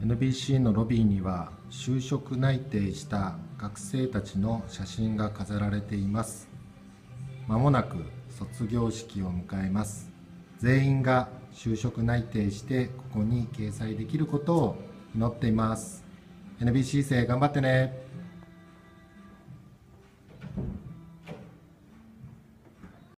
NBC のロビーには就職内定した学生たちの写真が飾られています。まもなく卒業式を迎えます。全員が就職内定してここに掲載できることを祈っています。NBC 生頑張ってね。